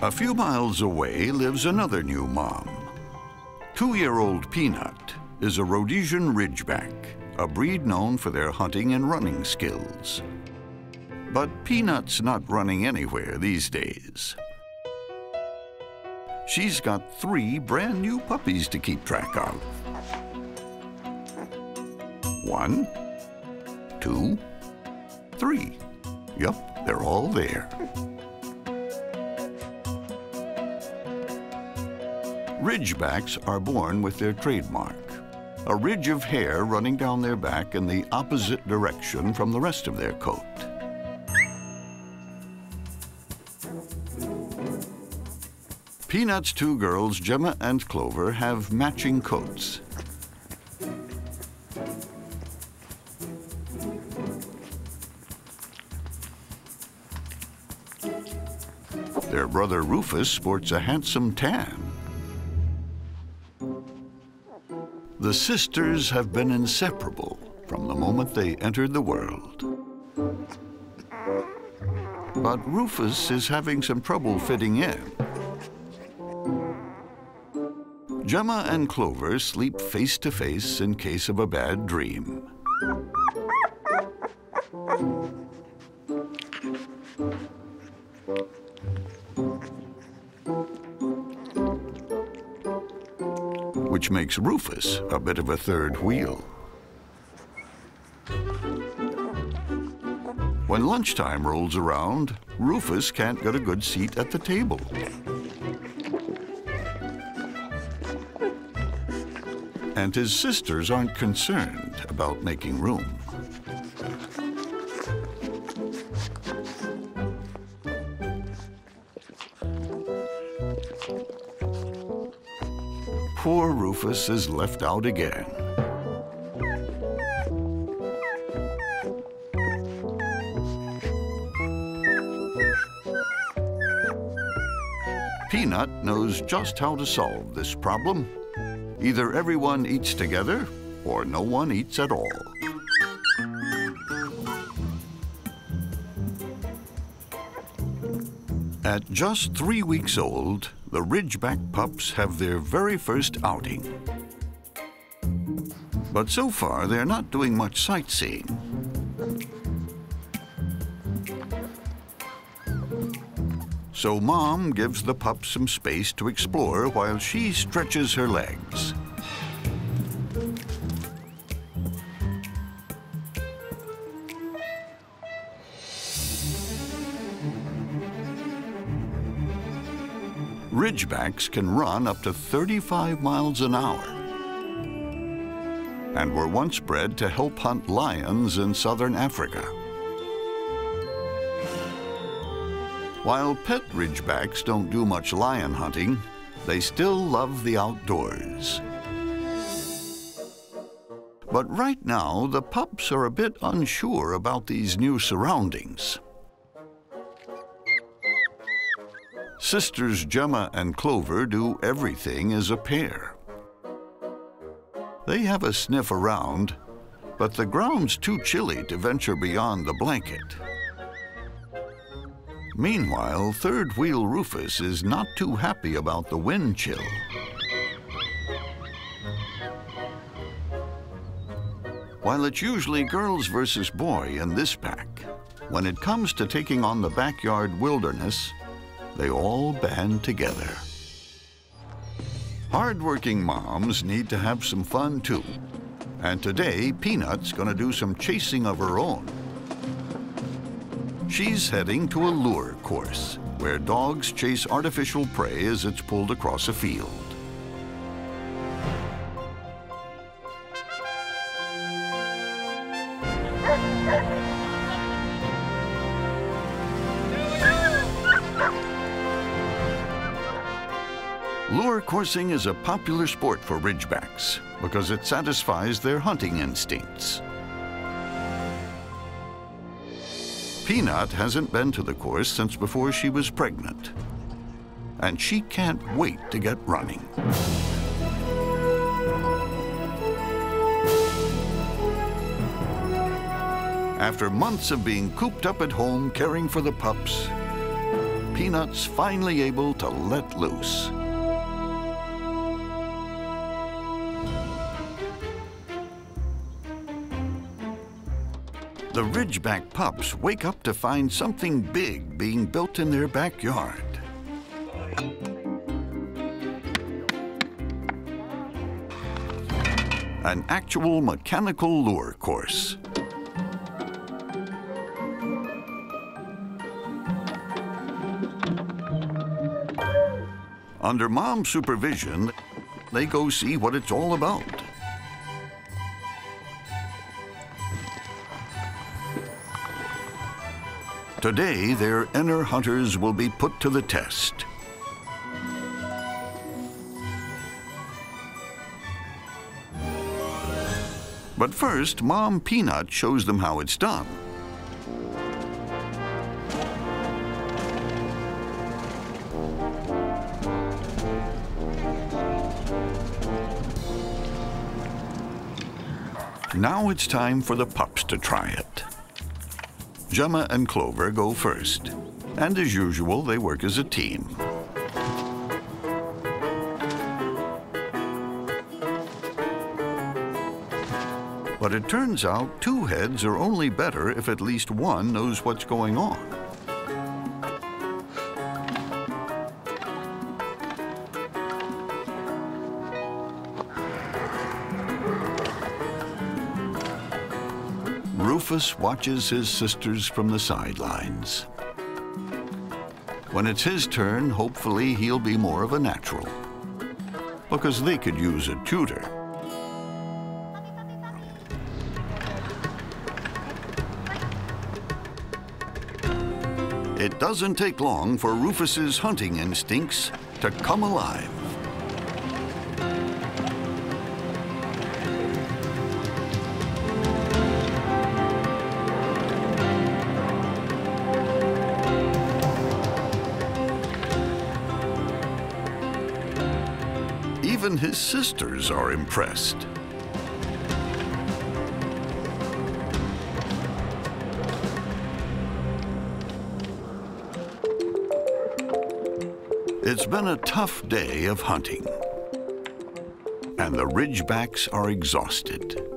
A few miles away lives another new mom. Two-year-old Peanut is a Rhodesian Ridgeback, a breed known for their hunting and running skills. But Peanut's not running anywhere these days. She's got three brand new puppies to keep track of. One, two, three. Yup, they're all there. Ridgebacks are born with their trademark, a ridge of hair running down their back in the opposite direction from the rest of their coat. Peanut's two girls, Gemma and Clover, have matching coats. Their brother Rufus sports a handsome tan. The sisters have been inseparable from the moment they entered the world. But Rufus is having some trouble fitting in. Gemma and Clover sleep face to face in case of a bad dream. Which makes Rufus a bit of a third wheel. When lunchtime rolls around, Rufus can't get a good seat at the table. and his sisters aren't concerned about making room. Poor Rufus is left out again. Peanut knows just how to solve this problem. Either everyone eats together, or no one eats at all. At just three weeks old, the Ridgeback pups have their very first outing. But so far, they're not doing much sightseeing. So Mom gives the pup some space to explore while she stretches her legs. Ridgebacks can run up to 35 miles an hour and were once bred to help hunt lions in southern Africa. While pet ridgebacks don't do much lion hunting, they still love the outdoors. But right now, the pups are a bit unsure about these new surroundings. Sisters Gemma and Clover do everything as a pair. They have a sniff around, but the ground's too chilly to venture beyond the blanket. Meanwhile, third wheel Rufus is not too happy about the wind chill. While it's usually girls versus boy in this pack, when it comes to taking on the backyard wilderness, they all band together. Hardworking moms need to have some fun too. And today, Peanut's gonna do some chasing of her own. She's heading to a lure course, where dogs chase artificial prey as it's pulled across a field. Lure coursing is a popular sport for ridgebacks because it satisfies their hunting instincts. Peanut hasn't been to the course since before she was pregnant. And she can't wait to get running. After months of being cooped up at home caring for the pups, Peanut's finally able to let loose. The Ridgeback pups wake up to find something big being built in their backyard. An actual mechanical lure course. Under mom's supervision, they go see what it's all about. Today, their inner hunters will be put to the test. But first, Mom Peanut shows them how it's done. Now it's time for the pups to try it. Gemma and Clover go first. And as usual, they work as a team. But it turns out two heads are only better if at least one knows what's going on. Rufus watches his sisters from the sidelines. When it's his turn, hopefully he'll be more of a natural. Because they could use a tutor. It doesn't take long for Rufus's hunting instincts to come alive. Even his sisters are impressed. It's been a tough day of hunting. And the Ridgebacks are exhausted.